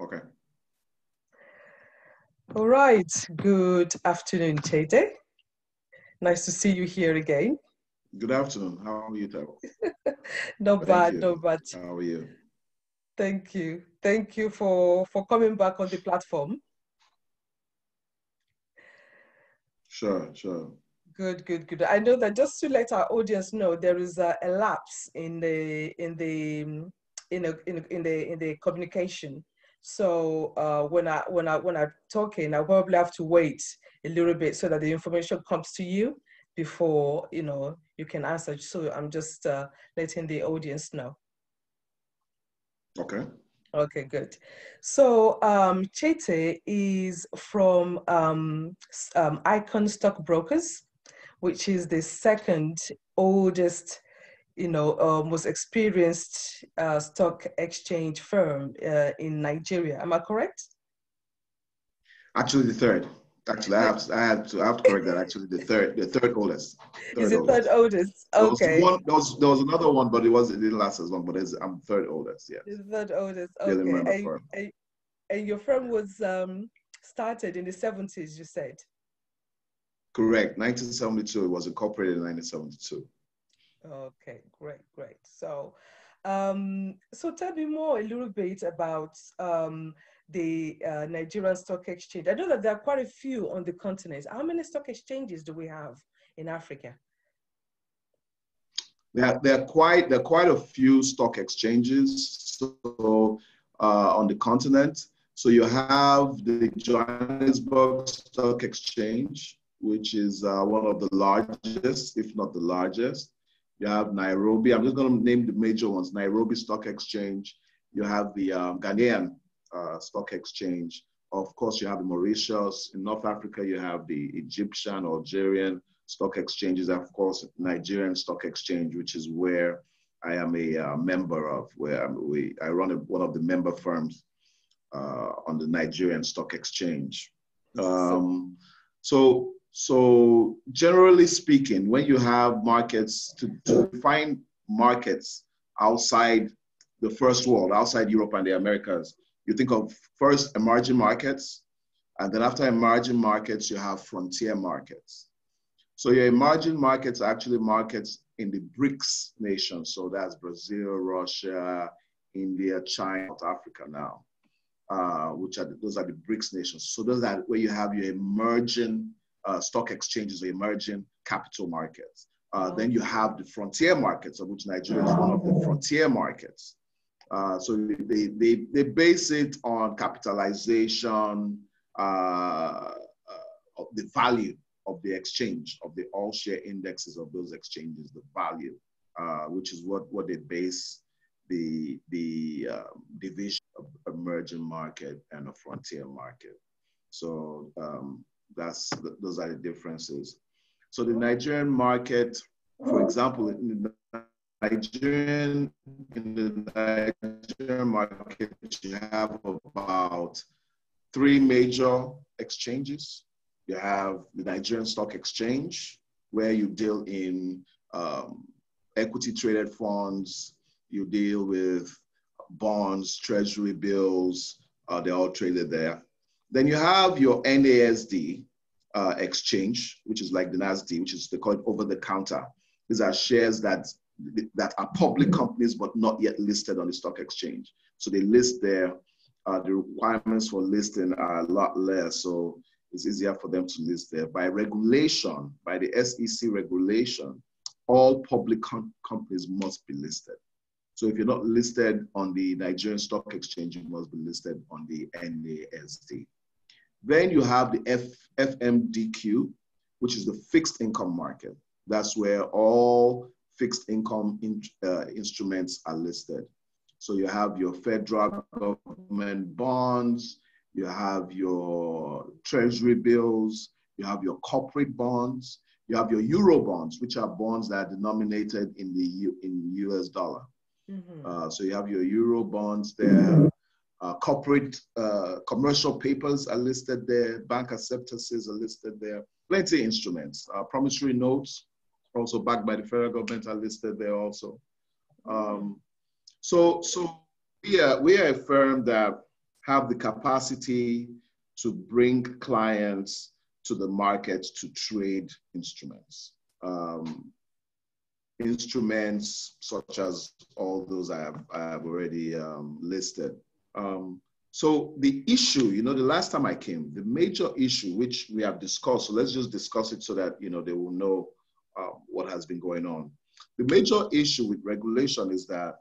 Okay. All right. Good afternoon, Chete. Nice to see you here again. Good afternoon. How are you, Taiwo? not bad, not bad. How are you? Thank you. Thank you for, for coming back on the platform. Sure, sure. Good, good, good. I know that just to let our audience know, there is a, a lapse in the in the in, a, in, in the in the communication. So uh, when I when I when I'm talking, I probably have to wait a little bit so that the information comes to you before you know you can answer. So I'm just uh, letting the audience know. Okay. Okay, good. So um, Chete is from um, um, Icon Stockbrokers which is the second oldest, you know, uh, most experienced uh, stock exchange firm uh, in Nigeria. Am I correct? Actually, the third. Actually, I have to, I have to, I have to correct that. Actually, the third, the third oldest. Third is the oldest. third oldest? Okay. There was, one, there was, there was another one, but it was it didn't last as long. But it's, I'm third oldest. Yeah. The third oldest. Okay. And, and, and, your firm was um, started in the 70s. You said. Correct. 1972. It was incorporated in 1972. Okay, great, great. So, um, so tell me more a little bit about um, the uh, Nigerian Stock Exchange. I know that there are quite a few on the continent. How many stock exchanges do we have in Africa? There, there are quite there are quite a few stock exchanges so uh, on the continent. So you have the Johannesburg Stock Exchange, which is uh, one of the largest, if not the largest. You have Nairobi. I'm just going to name the major ones. Nairobi Stock Exchange. You have the um, Ghanaian uh, Stock Exchange. Of course, you have the Mauritius. In North Africa, you have the Egyptian, Algerian stock exchanges. Of course, Nigerian Stock Exchange, which is where I am a uh, member of, where I'm, we, I run a, one of the member firms uh, on the Nigerian Stock Exchange. Um, so so generally speaking, when you have markets to, to find markets outside the first world, outside Europe and the Americas, you think of first emerging markets, and then after emerging markets, you have frontier markets. So your emerging markets are actually markets in the BRICS nations. So that's Brazil, Russia, India, China, South Africa now, uh, which are those are the BRICS nations. So those are where you have your emerging uh, stock exchanges or emerging capital markets. Uh, then you have the frontier markets, of which Nigeria is one of the frontier markets. Uh, so they, they, they base it on capitalization, uh, uh, of the value of the exchange, of the all share indexes of those exchanges, the value, uh, which is what, what they base the, the um, division of emerging market and a frontier market. So um, that's those are the differences. So the Nigerian market, for example, in the Nigerian in the Nigerian market, you have about three major exchanges. You have the Nigerian Stock Exchange, where you deal in um, equity traded funds, you deal with bonds, treasury bills, uh, they're all traded there. Then you have your NASD uh, exchange, which is like the NASD, which is they call it over the counter. These are shares that that are public companies but not yet listed on the stock exchange. So they list there. Uh, the requirements for listing are a lot less, so it's easier for them to list there. By regulation, by the SEC regulation, all public com companies must be listed. So if you're not listed on the Nigerian Stock Exchange, you must be listed on the NASD. Then you have the F, FMDQ, which is the fixed income market. That's where all fixed income in, uh, instruments are listed. So you have your federal government bonds, you have your treasury bills, you have your corporate bonds, you have your euro bonds, which are bonds that are denominated in the U, in US dollar. Mm-hmm. Uh, so you have your euro bonds there. Uh, corporate uh, commercial papers are listed there. Bank acceptances are listed there. Plenty of instruments. Uh, promissory notes, also backed by the federal government, are listed there also. Um, so, so we are, we are a firm that have the capacity to bring clients to the market to trade instruments. Um, instruments such as all those I have, I have already um, listed. Um, so the issue, you know, the last time I came, the major issue which we have discussed, so let's just discuss it so that, you know, they will know uh, what has been going on. The major issue with regulation is that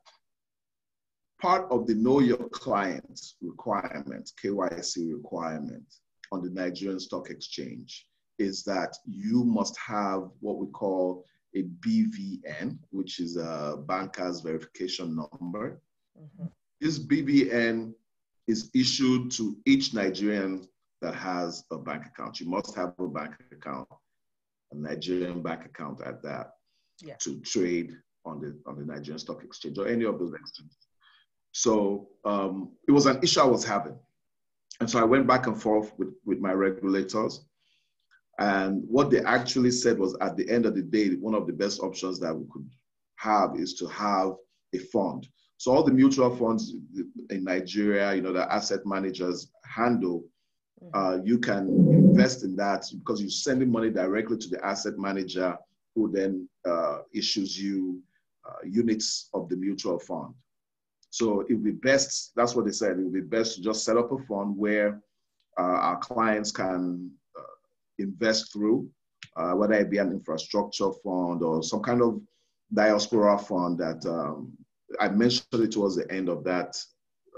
part of the know your client requirement, KYC requirement on the Nigerian Stock Exchange is that you must have what we call a BVN, which is a banker's verification number. Mm-hmm. This BVN is issued to each Nigerian that has a bank account. You must have a bank account, a Nigerian bank account at that, yeah. to trade on the on the Nigerian Stock Exchange or any of those exchanges. So um, it was an issue I was having. And so I went back and forth with, with my regulators. And what they actually said was at the end of the day, one of the best options that we could have is to have a fund. So all the mutual funds in Nigeria, you know, the asset managers handle, mm-hmm. uh, you can invest in that because you're sending money directly to the asset manager who then uh, issues you uh, units of the mutual fund. So it would be best, that's what they said, it would be best to just set up a fund where uh, our clients can uh, invest through, uh, whether it be an infrastructure fund or some kind of diaspora fund that um, I mentioned it towards the end of that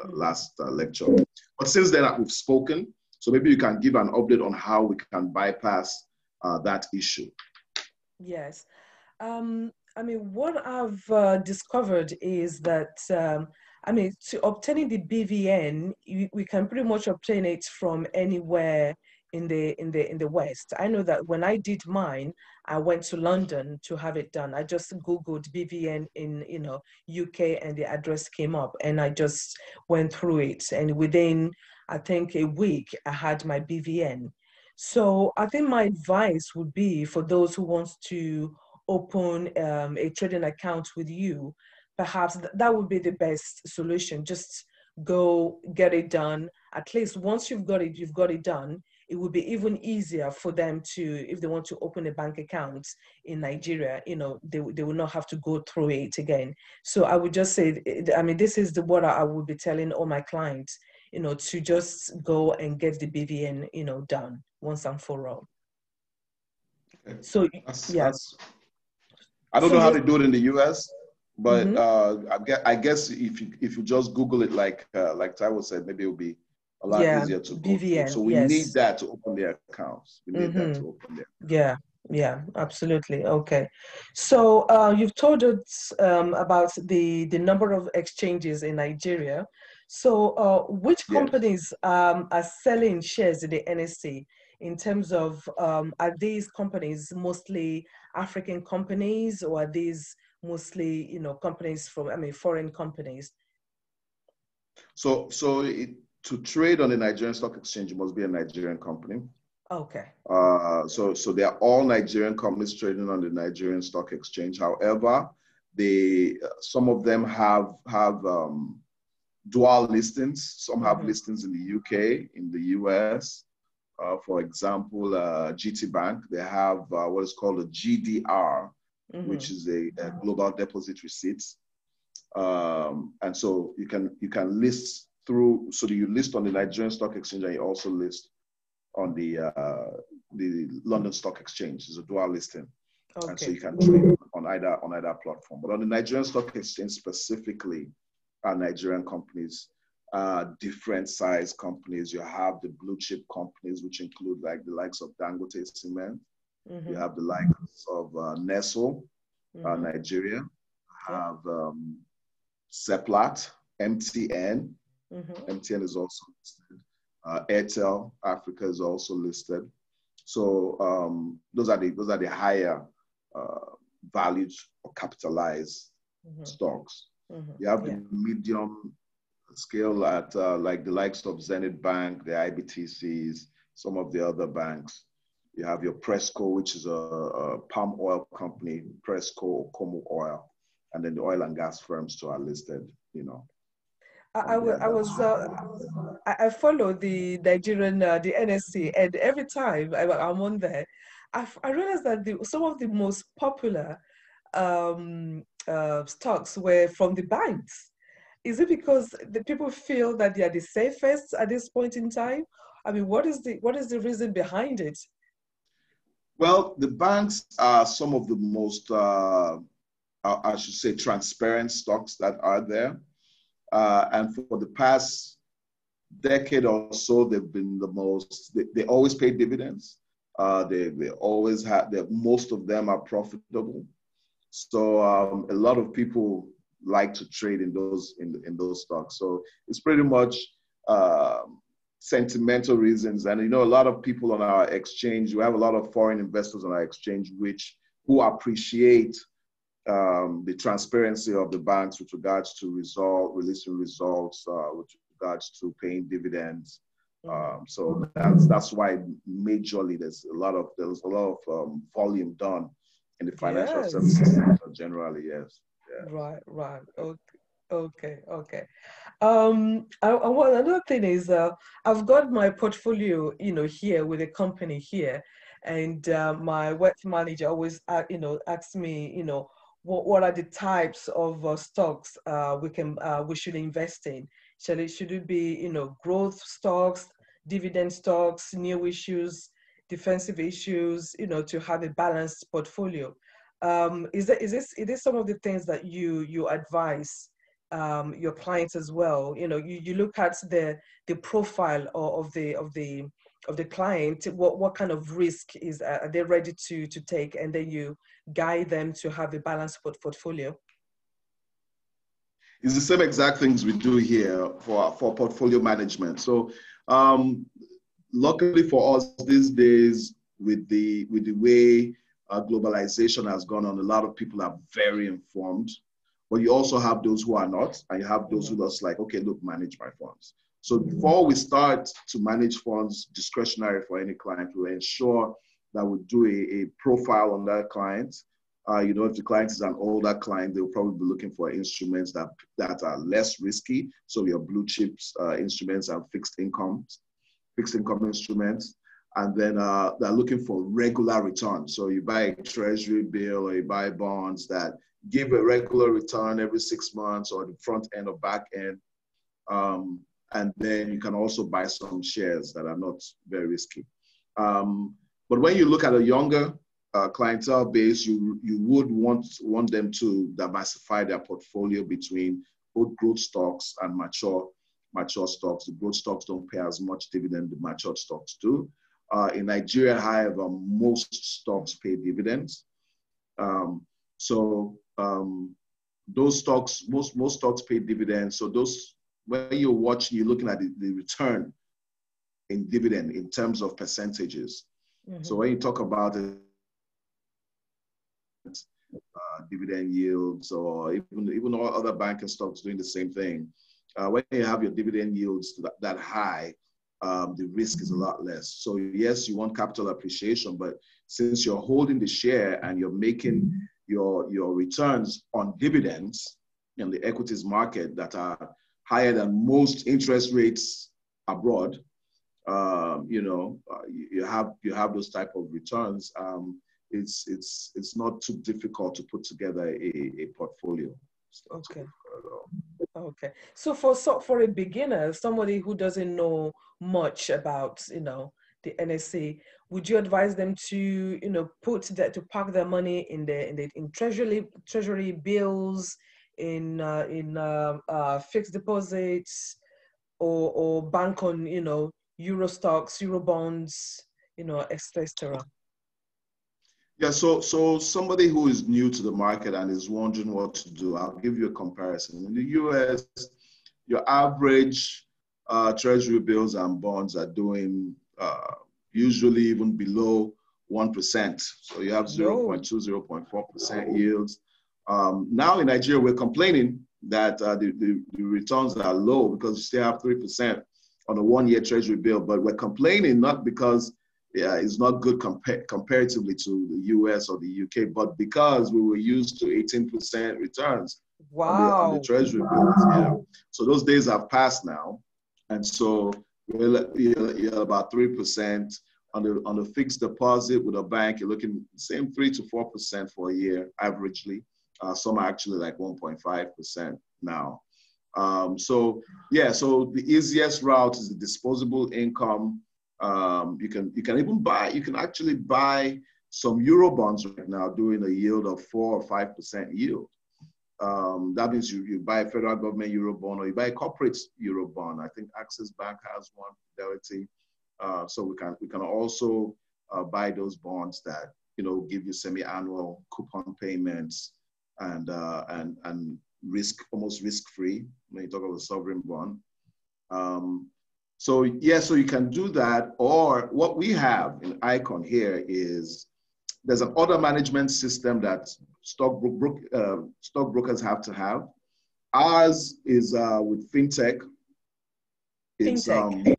uh, mm-hmm. last uh, lecture. But since then, we've spoken. So maybe you can give an update on how we can bypass uh, that issue. Yes. Um, I mean, what I've uh, discovered is that, um, I mean, to obtaining the BVN, you, we can pretty much obtain it from anywhere in the in the in the West. I know that when I did mine, I went to London to have it done. I just googled BVN in you know UK, and the address came up, and I just went through it, and within I think a week, I had my BVN. So I think my advice would be for those who want to open um, a trading account with you, perhaps th- that would be the best solution. Just go get it done. At least once you've got it, you've got it done. It would be even easier for them to, if they want to open a bank account in Nigeria, you know, they, they will not have to go through it again. So I would just say, I mean, this is the what I would be telling all my clients, you know, to just go and get the BVN, you know, done once and for all. Okay. So yes. yeah. I don't so know how they do it in the U.S., but mm-hmm. uh, I, guess, I guess if you if you just Google it like uh, like Taiwo said, maybe it'll be a lot yeah, easier to BVN, So we yes. need that to open their accounts. We need mm-hmm. that to open their. Yeah. Yeah, absolutely. Okay, so uh, you've told us um, about the the number of exchanges in Nigeria. So, uh, which companies yes. um, are selling shares in the NSE? in terms of um, are these companies mostly African companies or are these mostly you know companies from I mean foreign companies? So so it, to trade on the Nigerian Stock Exchange, you must be a Nigerian company. Okay. Uh, so so they are all Nigerian companies trading on the Nigerian Stock Exchange. However, they some of them have have um, dual listings. Some have mm-hmm. listings in the UK, in the US, uh, for example, uh, GT Bank, they have uh, what is called a GDR, mm-hmm. which is a, a, global deposit receipt. Um, and so you can you can list through. So do you list on the Nigerian Stock Exchange, and you also list on the uh, the London Stock Exchange. It's a dual listing, okay. and so you can trade on either on either platform. But on the Nigerian Stock Exchange specifically, are Nigerian companies uh, different size companies. You have the blue chip companies, which include like the likes of Dangote Cement. Mm-hmm. You have the likes of uh, Nestle, uh, mm-hmm. uh, Nigeria. Have um, Seplat, MTN. Mm-hmm. MTN is also listed. Uh, Airtel Africa is also listed. So um, those are the those are the higher uh, valued or capitalized mm-hmm. stocks. Mm-hmm. You have yeah. the medium scale at uh, like the likes of Zenith Bank, the IBTCs, some of the other banks. You have your Presco, which is a, a palm oil company, Presco Okomu Oil, and then the oil and gas firms too are listed, you know. I, I, was uh, I follow the Nigerian uh, the NSE, and every time I, am on there, I, I realized that the, some of the most popular um, uh, stocks were from the banks. Is it because the people feel that they are the safest at this point in time? I mean, what is the what is the reason behind it? Well, the banks are some of the most, uh, I should say, transparent stocks that are there. Uh, and for the past decade or so, they've been the most, they, they always pay dividends. Uh, they, they always have, most of them are profitable. So um, a lot of people like to trade in those in, in those stocks. So it's pretty much um, sentimental reasons. And you know, a lot of people on our exchange, we have a lot of foreign investors on our exchange, which who appreciate um, the transparency of the banks with regards to result, releasing results, uh, with regards to paying dividends. Um, so that's that's why majorly there's a lot of there's a lot of um, volume done in the financial yes. services generally. Yes. Yeah. Right. Right. Okay. Okay, okay. Um, I, another thing is, uh, I've got my portfolio, you know, here with a company here, and uh, my wealth manager always, uh, you know, asks me, you know, what, what are the types of uh, stocks uh, we can uh, we should invest in? Shall it should it be, you know, growth stocks, dividend stocks, new issues, defensive issues, you know, to have a balanced portfolio? Um, is that is this is this some of the things that you you advise? um, your clients as well. You know, you, you look at the the profile of, of the of the of the client. What what kind of risk is uh, are they ready to to take, and then you guide them to have a balanced portfolio. It's the same exact things we do here for for portfolio management. So, um, luckily for us these days, with the with the way uh, globalization has gone on, a lot of people are very informed but you also have those who are not, and you have those who just like, okay, look, manage my funds. So before we start to manage funds discretionary for any client, we ensure that we do a, a profile on that client. Uh, you know, if the client is an older client, they'll probably be looking for instruments that, that are less risky. So your blue chips uh, instruments and fixed incomes, fixed income instruments. And then uh, they're looking for regular returns. So you buy a treasury bill or you buy bonds that give a regular return every six months or the front end or back end. Um, and then you can also buy some shares that are not very risky. Um, but when you look at a younger uh, clientele base, you, you would want, want them to diversify their portfolio between both growth stocks and mature, mature stocks. The growth stocks don't pay as much dividend the mature stocks do. Uh, in Nigeria, however, most stocks pay dividends. Um, so um, those stocks, most most stocks pay dividends. So those when you're watching, you're looking at the, the return in dividend in terms of percentages. Mm-hmm. So when you talk about it, uh, dividend yields or even even all other banking stocks doing the same thing, uh, when you have your dividend yields that, that high, um, the risk is a lot less. So yes, you want capital appreciation, but since you're holding the share and you're making your, your returns on dividends in the equities market that are higher than most interest rates abroad, um, you know, uh, you have you have those type of returns. Um, it's it's it's not too difficult to put together a, a portfolio. Okay. Okay. So for so for a beginner, somebody who doesn't know much about you know the NSE, would you advise them to you know put that to park their money in the in the in treasury treasury bills in uh, in uh, uh, fixed deposits or or bank on you know euro stocks euro bonds you know etc yeah so so somebody who is new to the market and is wondering what to do i'll give you a comparison in the us your average uh, treasury bills and bonds are doing uh, usually even below 1%. So you have 0.2, 0.4% yields. Um, now in Nigeria, we're complaining that uh, the, the, the, returns are low because you still have 3% on a one year treasury bill. But we're complaining not because yeah, it's not good compa- comparatively to the US or the UK, but because we were used to 18% returns Wow. On the, on the treasury bills, yeah. So those days have passed now. And so you're, you're about 3% on the, on the fixed deposit with a bank, you're looking same 3 to 4% for a year, averagely. Uh, some are actually like 1.5% now. Um, so yeah, so the easiest route is the disposable income. Um, you can you can even buy you can actually buy some euro bonds right now doing a yield of four or five percent yield. Um, that means you, you buy a federal government euro bond or you buy a corporate euro bond. I think Access Bank has one, Fidelity. Uh, so we can we can also uh, buy those bonds that you know give you semi-annual coupon payments and uh, and and risk almost risk free when you talk about a sovereign bond. Um, so yeah, so you can do that. Or what we have in Icon here is there's an order management system that stock bro- uh, stockbrokers have to have. Ours is uh, with fintech. It's, fintech. Um,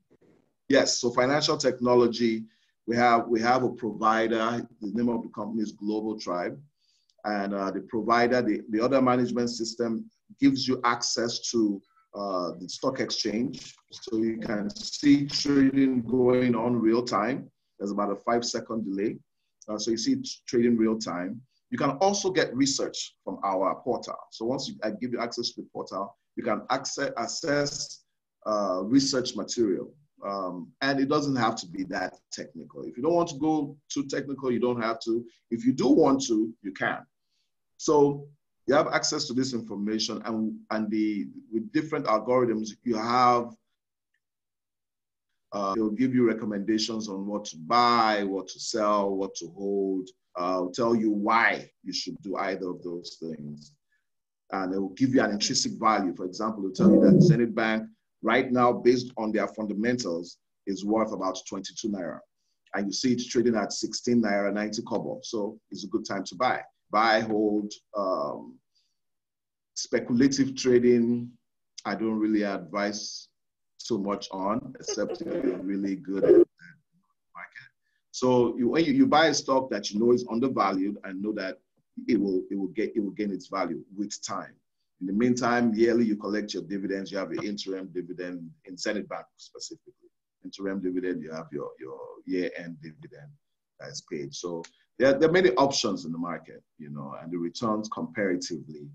yes, so financial technology. We have we have a provider. The name of the company is Global Tribe, and uh, the provider, the, the order management system, gives you access to uh, the stock exchange, so you can see trading going on real time. There's about a five second delay. Uh, so you see trading real time. You can also get research from our portal. So once you, I give you access to the portal, you can access, assess uh, research material. Um, and it doesn't have to be that technical. If you don't want to go too technical, you don't have to. If you do want to, you can. So you have access to this information and, and the, with different algorithms, you have uh, they'll give you recommendations on what to buy, what to sell, what to hold. Uh, tell you why you should do either of those things. And it will give you an intrinsic value. For example, it'll tell you that Zenith Bank, right now, based on their fundamentals, is worth about 22 naira. And you see it's trading at 16 naira 90 kobo. So it's a good time to buy. Buy, hold, um, speculative trading. I don't really advise so much on, except if you're really good at the market. So you, when you, you buy a stock that you know is undervalued and know that it will it will get it will gain its value with time. In the meantime, yearly you collect your dividends. You have your interim dividend in Zenith Bank specifically. Interim dividend, you have your your year-end dividend that is paid. So there, there are many options in the market, you know, and the returns comparatively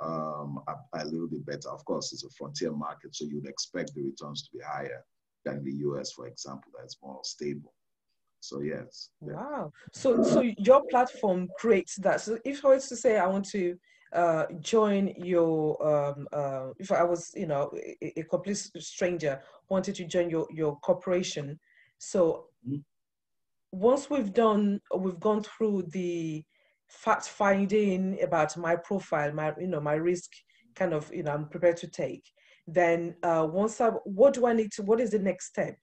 um, a, a, little bit better. Of course, it's a frontier market, so you'd expect the returns to be higher than the US, for example, that's more stable. So yes. Yeah. Wow. So so your platform creates that. So if I was to say I want to uh, join your um, uh, if I was you know a, a, complete stranger wanted to join your your corporation, so mm-hmm. once we've done we've gone through the fact finding about my profile, my you know my risk kind of you know I'm prepared to take. Then uh, once I what do I need to what is the next step?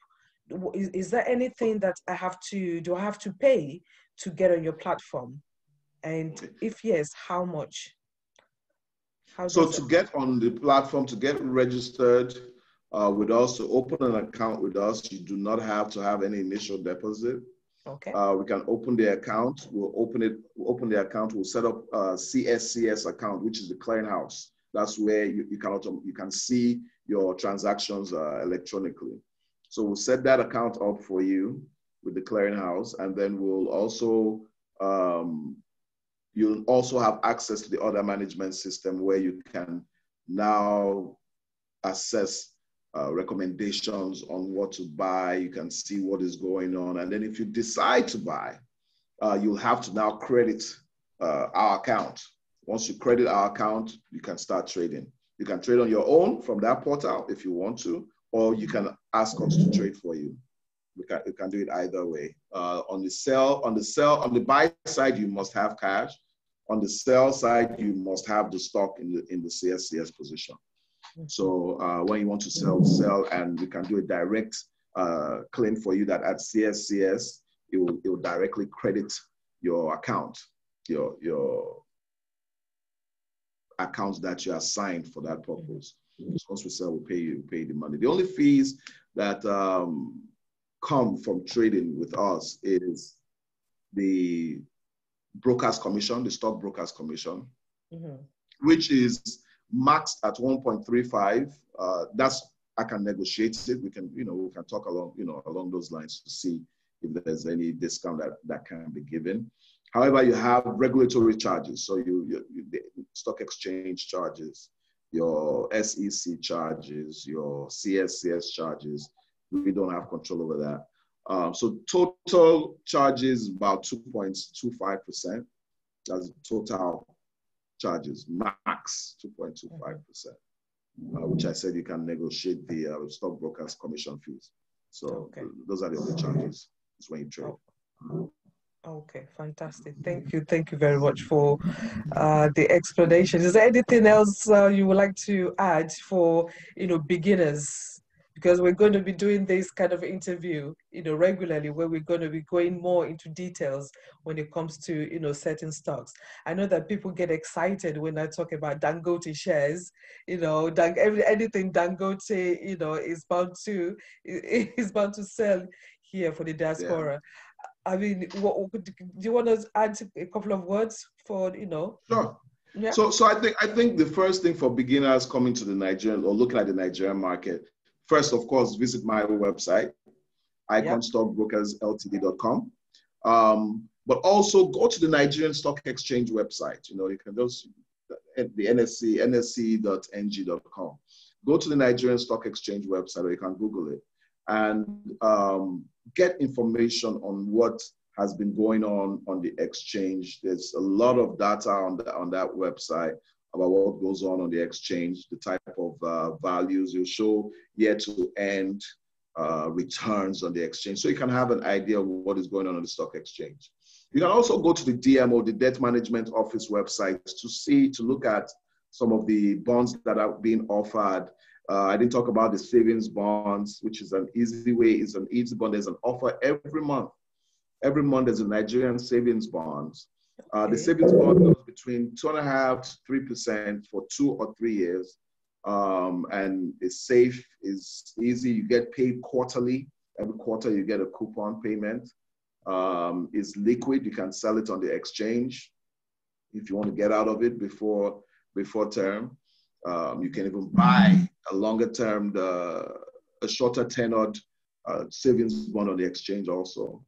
Is, is there anything that I have to do I have to pay to get on your platform? And if yes, how much? So to get on the platform, to get registered uh, with us, to open an account with us, you do not have to have any initial deposit. Okay. Uh, we can open the account. We'll open it. We'll open the account. We'll set up a CSCS account, which is the clearinghouse. That's where you, you can you can see your transactions uh, electronically. So we'll set that account up for you with the clearinghouse, and then we'll also um, you'll also have access to the order management system where you can now assess uh, recommendations on what to buy. You can see what is going on. And then if you decide to buy, uh, you'll have to now credit uh, our account. Once you credit our account, you can start trading. You can trade on your own from that portal if you want to, or you can ask us to trade for you. We can, you can do it either way. Uh, on the sell, on the sell, on the buy side, you must have cash. On the sell side, you must have the stock in the in the CSCS position. So uh, when you want to sell, sell, and we can do a direct uh, claim for you that at CSCS, it will, it will directly credit your account, your, your accounts that you assigned for that purpose. So once we sell, we pay you, pay the money. The only fees that um, come from trading with us is the broker's commission, the stock broker's commission, mm-hmm. which is maxed at 1.35. Uh, that's I can negotiate it. We can, you know, we can talk along, you know, along those lines to see if there's any discount that, that can be given. However, you have regulatory charges. So you, you, you the stock exchange charges, your SEC charges, your CSCS charges. We don't have control over that. Um, so total charges about 2.25%. That's total charges, max 2.25%, uh, which I said you can negotiate the uh, stockbrokers commission fees. So okay. those are the only charges. It's when you trade. Okay, fantastic. Thank you. Thank you very much for uh, the explanation. Is there anything else uh, you would like to add for you know beginners? Because we're going to be doing this kind of interview, you know, regularly, where we're going to be going more into details when it comes to you know certain stocks. I know that people get excited when I talk about Dangote shares. You know, Dang, every, anything Dangote, you know, is bound to is bound to sell here for the diaspora. Yeah I mean, what, do you want to add a couple of words for you know? Sure. Yeah. So, so I think I think the first thing for beginners coming to the Nigerian or looking at the Nigerian market, first of course, visit my website, iconstockbrokersltd.com. Um, but also go to the Nigerian Stock Exchange website. You know, you can just the NSE nse.ng.com. Go to the Nigerian Stock Exchange website, or you can Google it, and um, get information on what has been going on on the exchange. There's a lot of data on, the, on that website about what goes on on the exchange, the type of uh, values you show year to end uh, returns on the exchange. So you can have an idea of what is going on on the stock exchange. You can also go to the DMO, the Debt Management Office website to see, to look at some of the bonds that are being offered uh, I didn't talk about the savings bonds, which is an easy way, is an easy bond. There's an offer every month. Every month there's a Nigerian savings bonds. Uh, the savings bond goes between two and a half to three percent for two or three years, um, and it's safe, is easy. You get paid quarterly. Every quarter you get a coupon payment. Um, it's liquid. You can sell it on the exchange if you want to get out of it before before term. Um, you can even buy a longer term, the, a shorter tenured uh, savings bond on the exchange also.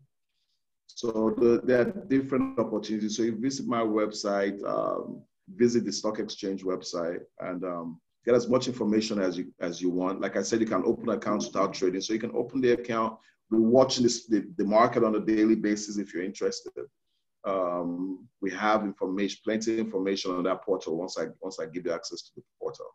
So the, there are different opportunities. So you visit my website, um, visit the stock exchange website, and um, get as much information as you as you want. Like I said, you can open accounts without trading. So you can open the account. We're watching this, the, the market on a daily basis if you're interested. Um, we have information, plenty of information on that portal once I once I give you access to the portal.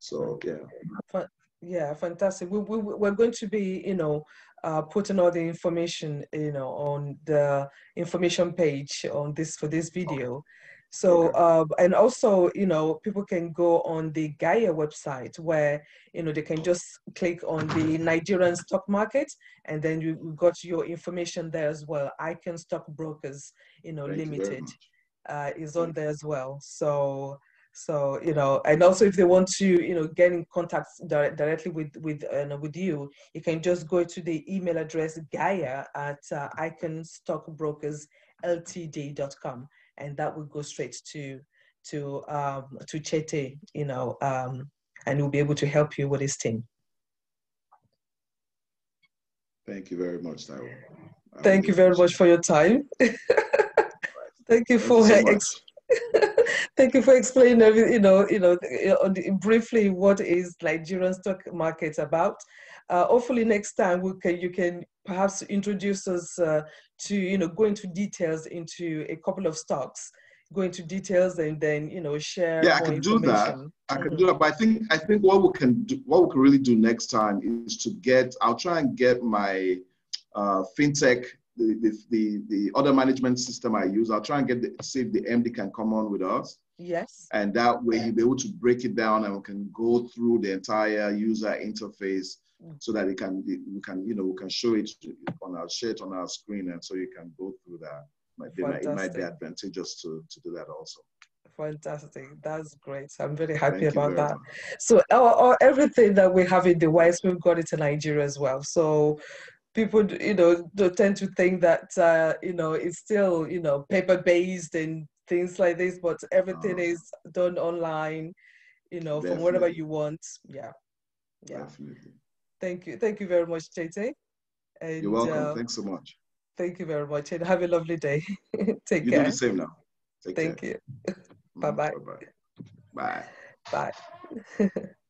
So yeah. Yeah, fantastic. We, we, we're going to be, you know, uh, putting all the information, you know, on the information page on this for this video. Okay. So, uh, and also, you know, people can go on the Gaia website where, you know, they can just click on the Nigerian stock market and then you got your information there as well. Icon Stock Brokers, you know, Thank Limited you uh, is on there as well. So, so you know, and also if they want to, you know, get in contact direct, directly with with uh, with you, you can just go to the email address Gaia at uh, iconstockbrokersltd.com and that will go straight to to um, to Chete, you know, um, and he'll be able to help you with his team. Thank you very much, Taiwo. Thank you very much for your time. Thank you for Thank you, so Thank you for explaining everything, you know, you know, briefly what is Nigerian stock market about. Uh, hopefully next time we can, you can perhaps introduce us uh, to, you know, go into details into a couple of stocks, go into details and then, you know, share. Yeah, I can do that. I can mm-hmm. do that. But I think, I think what we can do, what we can really do next time is to get, I'll try and get my uh, fintech the, the, the, the other management system I use, I'll try and get the, see if the MD can come on with us. Yes. And that way he'll be able to break it down and we can go through the entire user interface mm. so that it can, we can, you know, we can show it on our, share it on our screen and so you can go through that. Might, it might be advantageous to, to do that also. Fantastic. That's great. I'm very happy Thank about that. Much. So our, our, everything that we have in the West, we've got it in Nigeria as well. So people you know tend to think that uh, you know it's still you know paper based and things like this but everything oh. is done online you know, Definitely. from whatever you want. Yeah. Yeah. Definitely. Thank you. Thank you very much, Chete. And, You're welcome. Uh, Thanks so much. Thank you very much. And have a lovely day. Take you care. You do the same now. Take thank care. you. Bye-bye. Bye-bye. Bye. Bye.